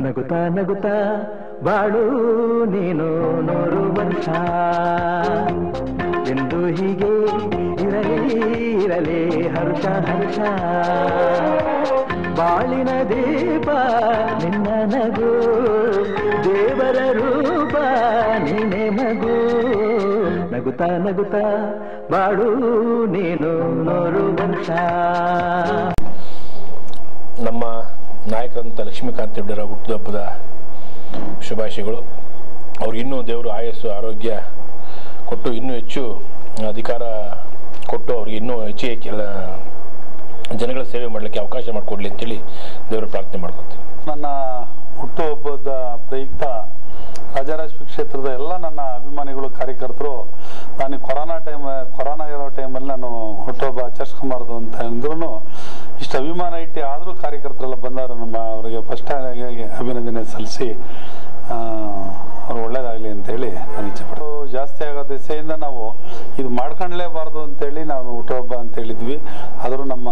ನಗುತ್ತಾ ನಗುತ್ತಾ, ಬಾಳು ನೀನು ನೋರು ವರ್ಷ. ಎಂದು ಹೀಗೆ ಇರಲಿ ಇರಲಿ, ಹರ್ಷ ಹರ್ಷ. ಬಾಳಿನ ದೀಪ ನಿನ್ನ ನಗು, ದೇವರ ರೂಪ ನಿನ್ನೆ ಮಗು. ನಗುತ್ತಾ ನಗುತ್ತ ಬಾಳು ನೀನು ನೂರು ವರ್ಷ ನಮ್ಮ ನಾಯಕರಂತ ಲಕ್ಷ್ಮೀಕಾಂತ್ ಹೆಬ್ಡರ ಹುಟ್ಟುಹಬ್ಬದ ಶುಭಾಶಯಗಳು. ಅವ್ರಿಗೆ ಇನ್ನೂ ದೇವರು ಆಯಸ್ಸು ಆರೋಗ್ಯ ಕೊಟ್ಟು ಇನ್ನೂ ಹೆಚ್ಚು ಅಧಿಕಾರ ಕೊಟ್ಟು ಅವ್ರಿಗೆ ಇನ್ನೂ ಹೆಚ್ಚು ಕೆಲ ಜನಗಳ ಸೇವೆ ಮಾಡಲಿಕ್ಕೆ ಅವಕಾಶ ಮಾಡಿಕೊಡ್ಲಿ ಅಂತೇಳಿ ದೇವರು ಪ್ರಾರ್ಥನೆ ಮಾಡ್ಕೊತೀನಿ ನನ್ನ ಹುಟ್ಟುಹಬ್ಬದ ಪ್ರಯುಕ್ತ ರಾಜರಾಜ ಕ್ಷೇತ್ರದ ಎಲ್ಲ ನನ್ನ ಅಭಿಮಾನಿಗಳು ಕಾರ್ಯಕರ್ತರು ನಾನು ಕೊರೋನಾ ಟೈಮ್ ಕೊರೋನಾ ಇರೋ ಟೈಮಲ್ಲಿ ನಾನು ಹುಟ್ಟುಹಬ್ಬ ಆಚರಿಸ್ಕೊಬಾರ್ದು ಅಂತ ಅಂದ್ರೂ ಇಷ್ಟು ಅಭಿಮಾನ ಇಟ್ಟು ಆದರೂ ಕಾರ್ಯಕರ್ತರೆಲ್ಲ ಬಂದವರು ನಮ್ಮ ಅವರಿಗೆ ಫಸ್ಟ್ ಅಭಿನಂದನೆ ಸಲ್ಲಿಸಿ ಅವ್ರು ಒಳ್ಳೇದಾಗಲಿ ಅಂತೇಳಿ ನಾನು ಇಚ್ಛೆಪಟ್ಟು ಜಾಸ್ತಿ ಆಗೋ ದಿಸೆಯಿಂದ ನಾವು ಇದು ಮಾಡ್ಕೊಂಡ್ಲೇಬಾರ್ದು ಅಂತೇಳಿ ನಾವು ಹುಟ್ಟುಹಬ್ಬ ಅಂತ ಹೇಳಿದ್ವಿ. ಆದರೂ ನಮ್ಮ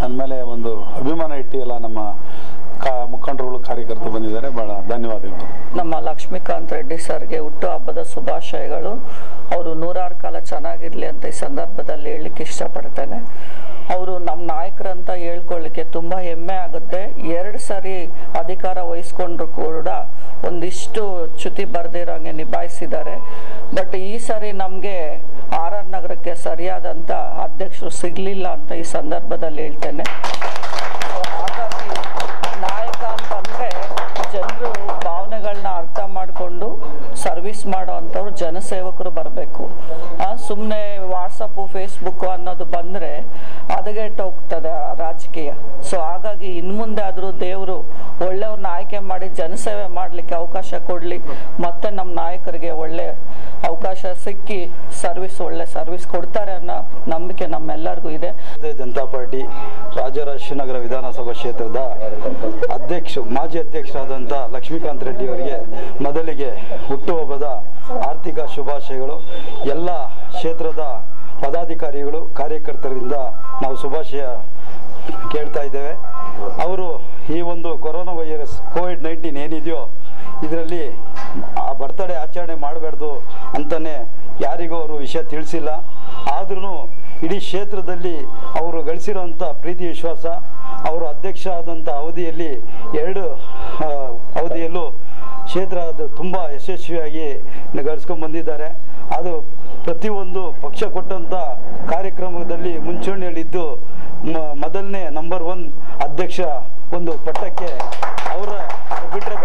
ನನ್ನ ಮೇಲೆ ಒಂದು ಅಭಿಮಾನ ಇಟ್ಟು ಎಲ್ಲ ನಮ್ಮ ಕಾ, ಮುಖಂಡರುಗಳು, ಕಾರ್ಯಕರ್ತರು ಬಂದಿದ್ದಾರೆ. ಭಾಳ ಧನ್ಯವಾದಗಳು. ನಮ್ಮ ಲಕ್ಷ್ಮೀಕಾಂತ್ ರೆಡ್ಡಿ ಸರ್ಗೆ ಹುಟ್ಟು ಹಬ್ಬದ ಶುಭಾಶಯಗಳು. ಅವರು ನೂರಾರು ಕಾಲ ಚೆನ್ನಾಗಿರಲಿ ಅಂತ ಈ ಸಂದರ್ಭದಲ್ಲಿ ಹೇಳಲಿಕ್ಕೆ ಇಷ್ಟಪಡ್ತೇನೆ. ಅವರು ನಮ್ಮ ನಾಯಕರಂತ ಹೇಳ್ಕೊಳ್ಳಿಕ್ಕೆ ತುಂಬ ಹೆಮ್ಮೆ ಆಗುತ್ತೆ. ಎರಡು ಸಾರಿ ಅಧಿಕಾರ ವಹಿಸ್ಕೊಂಡ್ರು ಕೂಡ ಒಂದಿಷ್ಟು ಚ್ಯುತಿ ಬರ್ದಿರೋಂಗೆ ನಿಭಾಯಿಸಿದ್ದಾರೆ. ಬಟ್ ಈ ಸಾರಿ ನಮಗೆ ಆರ್ ಆರ್ ನಗರಕ್ಕೆ ಸರಿಯಾದಂಥ ಅಧ್ಯಕ್ಷರು ಸಿಗಲಿಲ್ಲ ಅಂತ ಈ ಸಂದರ್ಭದಲ್ಲಿ ಹೇಳ್ತೇನೆ. ಜನಸೇವಕರು ಬರಬೇಕು. ಸುಮ್ಮನೆ ವಾಟ್ಸಪ್ಪು ಫೇಸ್ಬುಕ್ಕು ಅನ್ನೋದು ಬಂದರೆ ಅದಗೆಟ್ಟು ಹೋಗ್ತದೆ ರಾಜಕೀಯ. ಸೊ ಹಾಗಾಗಿ ಇನ್ನು ಮುಂದೆ ಆದರೂ ದೇವರು ಒಳ್ಳೆಯವ್ರನ್ನ ಆಯ್ಕೆ ಮಾಡಿ ಜನಸೇವೆ ಮಾಡಲಿಕ್ಕೆ ಅವಕಾಶ ಕೊಡಲಿ. ಮತ್ತೆ ನಮ್ಮ ನಾಯಕರಿಗೆ ಒಳ್ಳೆ ಅವಕಾಶ ಸಿಕ್ಕಿ ಸರ್ವಿಸ್, ಒಳ್ಳೆ ಸರ್ವಿಸ್ ಕೊಡ್ತಾರೆ ಅನ್ನೋ ನಂಬಿಕೆ ನಮ್ಮೆಲ್ಲರಿಗೂ ಇದೆ. ಜನತಾ ಪಾರ್ಟಿ ರಾಜರಾಜನಗರ ವಿಧಾನಸಭಾ ಕ್ಷೇತ್ರದ ಅಧ್ಯಕ್ಷ, ಮಾಜಿ ಅಧ್ಯಕ್ಷರಾದಂಥ ಲಕ್ಷ್ಮೀಕಾಂತ್ ರೆಡ್ಡಿ ಅವರಿಗೆ ಮೊದಲಿಗೆ ಹುಟ್ಟುಹಬ್ಬದ ಆರ್ಥಿಕ ಶುಭಾಶಯಗಳು. ಎಲ್ಲ ಕ್ಷೇತ್ರದ ಪದಾಧಿಕಾರಿಗಳು, ಕಾರ್ಯಕರ್ತರಿಂದ ನಾವು ಶುಭಾಶಯ ಕೇಳ್ತಾ ಇದ್ದೇವೆ. ಅವರು ಈ ಒಂದು ಕೊರೋನಾ ವೈರಸ್, ಕೋವಿಡ್ ನೈನ್ಟೀನ್ ಏನಿದೆಯೋ ಇದರಲ್ಲಿ ಆ ಬರ್ತಡೇ ಆಚರಣೆ ಮಾಡಬಾರ್ದು ಅಂತಲೇ ಯಾರಿಗೂ ಅವರು ವಿಷಯ ತಿಳಿಸಿಲ್ಲ. ಆದ್ರೂ ಇಡೀ ಕ್ಷೇತ್ರದಲ್ಲಿ ಅವರು ಗಳಿಸಿರೋಂಥ ಪ್ರೀತಿ, ವಿಶ್ವಾಸ, ಅವರು ಅಧ್ಯಕ್ಷ ಆದಂಥ ಅವಧಿಯಲ್ಲಿ ಎರಡು ಅವಧಿಯಲ್ಲೂ ಕ್ಷೇತ್ರ ಅದು ತುಂಬ ಯಶಸ್ವಿಯಾಗಿ ನಡೆಸ್ಕೊಂಬಂದಿದ್ದಾರೆ ಬಂದಿದ್ದಾರೆ. ಅದು ಪ್ರತಿಯೊಂದು ಪಕ್ಷ ಕೊಟ್ಟಂಥ ಕಾರ್ಯಕ್ರಮದಲ್ಲಿ ಮುಂಚೂಣಿಯಲ್ಲಿದ್ದು ಮೊದಲನೇ ನಂಬರ್ ಒನ್ ಅಧ್ಯಕ್ಷ ಒಂದು ಪಟ್ಟಕ್ಕೆ ಅವರ ಬಿಟ್ಟರೆ